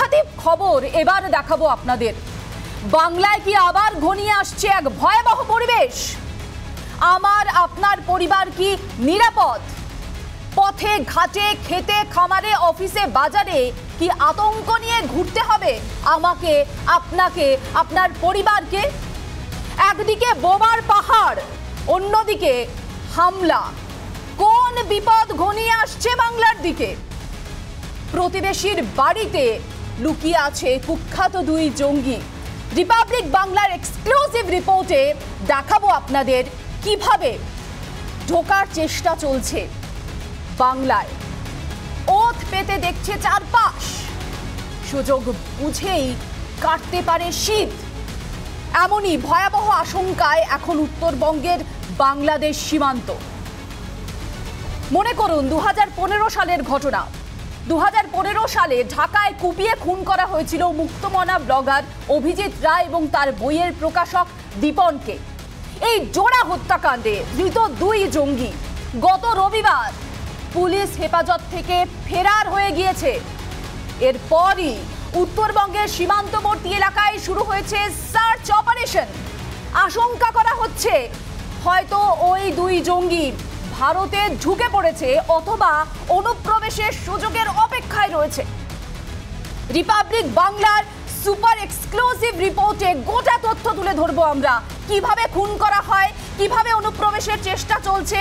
সাংঘাতিক খবর, এবার দেখাবো আপনাদের। বাংলায় কি আবার ঘনিয়ে আসছে এক ভয়াবহ পরিবেশ? আমার, আপনার পরিবার কি নিরাপদ? পথে, ঘাটে, খেতে, খামারে, অফিসে, বাজারে কি আতঙ্ক নিয়ে ঘুরতে হবে? আমাকে, আপনাকে, আপনার পরিবারকে? একদিকে বোমার পাহাড়, অন্যদিকে হামলা। কোন বিপদ ঘনিয়ে আসছে বাংলার দিকে? প্রতিবেশীর বাড়িতে লুকিয়ে আছে কুখ্যাত দুই জঙ্গি। রিপাবলিক বাংলার এক্সক্লুসিভ রিপোর্টে দেখাবো আপনাদের কীভাবে ঢোকার চেষ্টা চলছে বাংলায়। ওথ পেতে দেখছে চারপাশ। সুযোগ বুঝেই কাটতে পারে শীত। এমনই ভয়াবহ আশঙ্কায় এখন উত্তরবঙ্গের বাংলাদেশ সীমান্ত। মনে করুন দু হাজার পনেরো সালের ঘটনা। দু হাজার পনেরো সালে ঢাকায় কুপিয়ে খুন করা হয়েছিল মুক্তমনা ব্লগার অভিজিৎ রায় এবং তার বইয়ের প্রকাশক দীপনকে। এই জোড়া হত্যাকাণ্ডে ধৃত দুই জঙ্গি। গত রবিবার পুলিশ হেফাজত থেকে ফেরার হয়ে গিয়েছে। এরপরই উত্তরবঙ্গের সীমান্তবর্তী এলাকায় শুরু হয়েছে সার্চ অপারেশন। আশঙ্কা করা হচ্ছে হয়তো ওই দুই জঙ্গি ভারতে ঝুঁকে পড়েছে অথবা অনুপ্রবেশের সুযোগের অপেক্ষায় রয়েছে। রিপাবলিক বাংলার সুপার এক্সক্লুসিভ রিপোর্টে গোটা তথ্য তুলে ধরবো আমরা। কীভাবে খুন করা হয়, কীভাবে অনুপ্রবেশের চেষ্টা চলছে,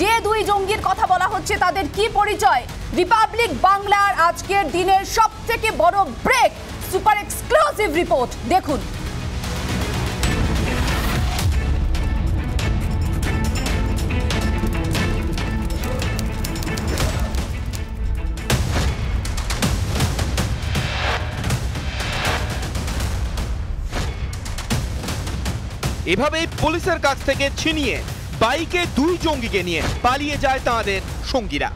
যে দুই জঙ্গির কথা বলা হচ্ছে তাদের কি পরিচয়? রিপাবলিক বাংলার আজকের দিনের সব থেকে বড় ব্রেক, সুপার এক্সক্লুসিভ রিপোর্ট। দেখুন। এভাবেই পুলিশের কাছ থেকে ছিনিয়ে বাইকে দুই জঙ্গিকে নিয়ে পালিয়ে যায় তাঁদের সঙ্গীরা।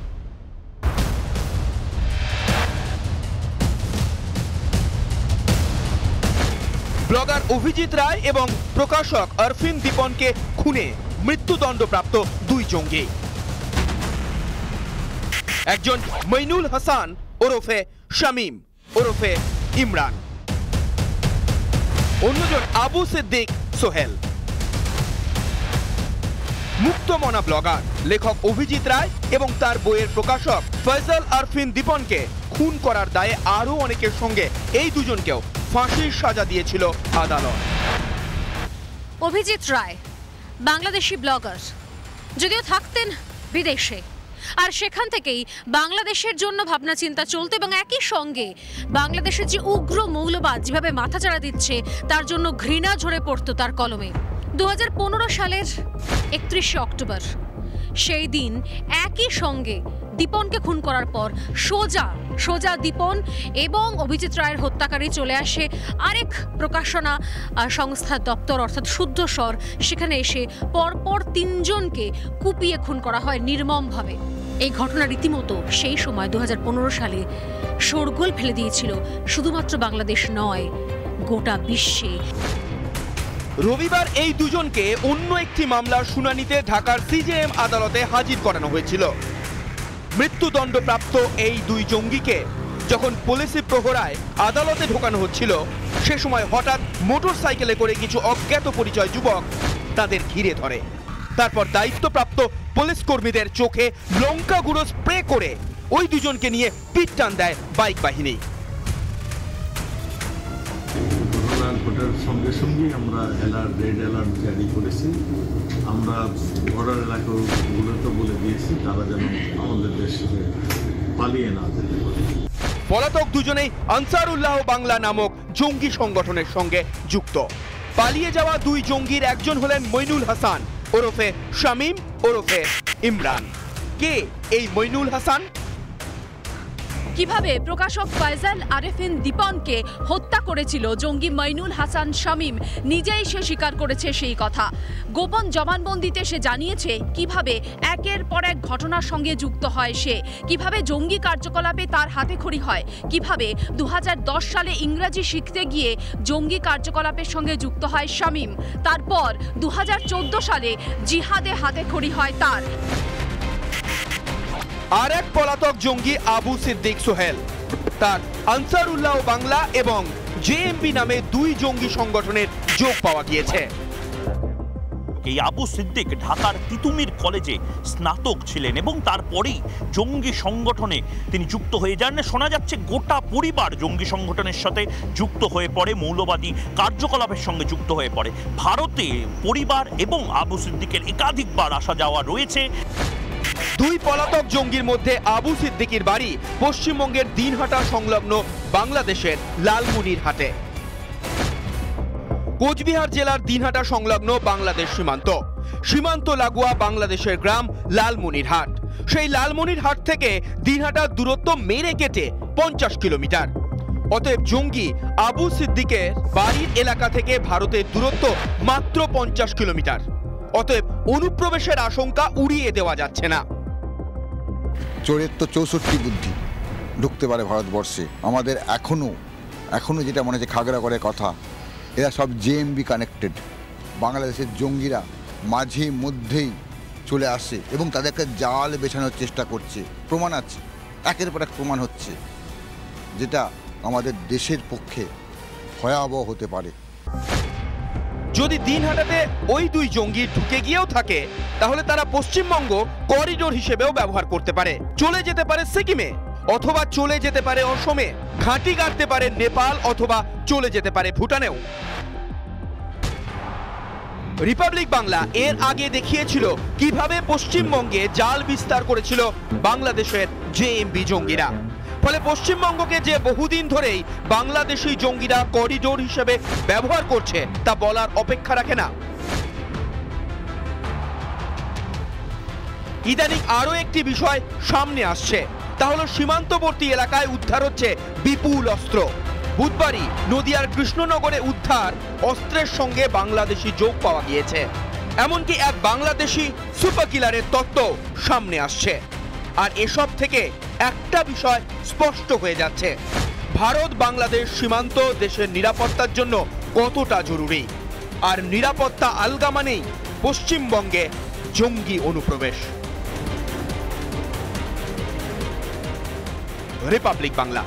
ব্লগার অভিজিৎ রায় এবং প্রকাশক অরফিন দীপনকে খুনে মৃত্যুদণ্ডপ্রাপ্ত দুই জঙ্গি। একজন মইনুল হাসান ওরফে শামীম, ওরফে ইমরান। অন্যজন আবু সিদ্দিক সোহেল। মুক্তমনা ব্লগার, লেখক অভিজিৎ রায় এবং তার বইয়ের প্রকাশক ফয়সাল আরফিন দীপনকে খুন করার দায়ে আরও অনেকের সঙ্গে এই দুজনকেও ফাঁসির সাজা দিয়েছিল আদালত। অভিজিৎ রায়, বাংলাদেশি ব্লগার, যদিও থাকতেন বিদেশে, আর সেখান থেকেই বাংলাদেশের জন্য ভাবনা চিন্তা চলতো এবং একই সঙ্গে বাংলাদেশের যে উগ্র মৌলবাদ যেভাবে মাথাচাড়া দিচ্ছে, তার জন্য ঘৃণা ঝরে পড়তো তার কলমে। দু হাজার পনেরো সালের একত্রিশে অক্টোবর। সেই দিন একই সঙ্গে দীপনকে খুন করার পর সোজা সোজা দীপন এবং অভিজিৎ রায়ের হত্যাকারী চলে আসে আরেক প্রকাশনা সংস্থার দপ্তর অর্থাৎ শুদ্ধ স্বর সেখানে এসে পরপর তিনজনকে কুপিয়ে খুন করা হয় নির্মমভাবে। এই ঘটনা রীতিমতো সেই সময় দু হাজার পনেরো সালে শোরগোল ফেলে দিয়েছিল। শুধুমাত্র বাংলাদেশ নয়, গোটা বিশ্বে। রবিবার এই দুজনকে অন্য একটি মামলার শুনানিতে ঢাকার সিজেএম আদালতে হাজির করানো হয়েছিল। মৃত্যুদণ্ডপ্রাপ্ত এই দুই জঙ্গিকে যখন পুলিশি প্রহরায় আদালতে ঢোকানো হচ্ছিল, সে সময় হঠাৎ মোটর সাইকেলে করে কিছু অজ্ঞাত পরিচয় যুবক তাদের ঘিরে ধরে। তারপর দায়িত্বপ্রাপ্ত পুলিশ কর্মীদের চোখে লঙ্কা গুঁড়ো স্প্রে করে ওই দুজনকে নিয়ে পিট টান দেয় বাইক বাহিনী। ঘটার সঙ্গে সঙ্গেই আমরা অ্যালার্ট রেড অ্যালার্ট জারি করেছি। আমরা বর্ডার এলাকাগুলোতে বলে দিয়েছি, তারা যেন আমাদের দেশ থেকে পালিয়ে না যেতে পারে। পলাতক দুজনেই আনসারুল্লাহ বাংলা নামক জঙ্গি সংগঠনের সঙ্গে যুক্ত। পালিয়ে যাওয়া দুই জঙ্গির একজন হলেন মইনুল হাসান, ওরফে শামীম, ওরফে ইমরান। কে এই মইনুল হাসান? কীভাবে প্রকাশক ফয়জাল আরেফিন দীপনকে হত্যা করেছিল জঙ্গি মাইনুল হাসান শামীম? নিজেই সে স্বীকার করেছে সেই কথা। গোপন জবানবন্দিতে সে জানিয়েছে কীভাবে একের পর এক ঘটনার সঙ্গে যুক্ত হয় সে, কীভাবে জঙ্গি কার্যকলাপে তার হাতে খড়ি হয়, কীভাবে দু হাজার দশ সালে ইংরাজি শিখতে গিয়ে জঙ্গি কার্যকলাপের সঙ্গে যুক্ত হয় শামীম। তারপর দু হাজার চোদ্দ সালে জিহাদে হাতে খড়ি হয় তার। আর এক পলাতক জঙ্গি আবু সিদ্দিক সোহেল। তার আনসারুল্লাহ বাংলা এবং জেএমবি নামে দুই জঙ্গি সংগঠনের যোগ পাওয়া গিয়েছে। এই আবু সিদ্দিক ঢাকার তিতুমির কলেজে স্নাতক ছিলেন এবং তারপরেই জঙ্গি সংগঠনে তিনি যুক্ত হয়ে যান। শোনা যাচ্ছে গোটা পরিবার জঙ্গি সংগঠনের সাথে যুক্ত হয়ে পড়ে, মৌলবাদী কার্যকলাপের সঙ্গে যুক্ত হয়ে পড়ে। ভারতে পরিবার এবং আবু সিদ্দিকের একাধিকবার আসা যাওয়া রয়েছে। দুই পলাতক জঙ্গির মধ্যে আবু সিদ্দিকির বাড়ি পশ্চিমবঙ্গের দিনহাটা সংলগ্ন বাংলাদেশের লালমনিরহাটে কোচবিহার জেলার দিনহাটা সংলগ্ন বাংলাদেশ সীমান্ত। সীমান্ত লাগোয়া বাংলাদেশের গ্রাম লালমনিরহাট সেই লালমনিরহাট থেকে দিনহাটার দূরত্ব মেরে কেটে পঞ্চাশ কিলোমিটার। অতএব জঙ্গি আবু সিদ্দিকের বাড়ির এলাকা থেকে ভারতের দূরত্ব মাত্র পঞ্চাশ কিলোমিটার। অতএব অনুপ্রবেশের আশঙ্কা উড়িয়ে দেওয়া যাচ্ছে না। চোরের তো চৌষট্টি বুদ্ধি। ঢুকতে পারে ভারতবর্ষে। আমাদের এখনও এখনও যেটা মনে হচ্ছে খাগড়া করে কথা, এরা সব জেএমবি কানেক্টেড বাংলাদেশের জঙ্গিরা মাঝে মধ্যেই চলে আসে এবং তাদেরকে জাল বেছানোর চেষ্টা করছে। প্রমাণ আছে। একের পর এক প্রমাণ হচ্ছে। যেটা আমাদের দেশের পক্ষে ভয়াবহ হতে পারে। যদি দিনহাটাতে ওই দুই জঙ্গি ঢুকে গিয়েও থাকে, তাহলে তারা পশ্চিমবঙ্গ করিডোর হিসেবেও ব্যবহার করতে পারে। চলে যেতে পারে সিকিমে, অথবা চলে যেতে পারে অসমে, ঘাঁটি গাড়তে পারে নেপাল, অথবা চলে যেতে পারে ভুটানেও। রিপাবলিক বাংলা এর আগে দেখিয়েছিল কীভাবে পশ্চিমবঙ্গে জাল বিস্তার করেছিল বাংলাদেশের জেএমবি জঙ্গিরা। ফলে পশ্চিমবঙ্গকে যে বহুদিন ধরেই বাংলাদেশি জঙ্গিরা করিডোর হিসেবে ব্যবহার করছে, তা বলার অপেক্ষা রাখে না। ইদানিং আরও একটি বিষয় সামনে আসছে। তা হলো, সীমান্তবর্তী এলাকায় উদ্ধার হচ্ছে বিপুল অস্ত্র। বুধবারই নদিয়ার কৃষ্ণনগরে উদ্ধার অস্ত্রের সঙ্গে বাংলাদেশি যোগ পাওয়া গিয়েছে। এমনকি এক বাংলাদেশি সুপার কিলারের তত্ত্ব সামনে আসছে। আর এসব থেকে একটা বিষয় স্পষ্ট হয়ে যাচ্ছে। ভারত, বাংলাদেশ সীমান্ত দেশের নিরাপত্তার জন্য কতটা জরুরি? আর নিরাপত্তা আলগা মানেই পশ্চিমবঙ্গে জঙ্গি অনুপ্রবেশ। রিপাবলিক বাংলা।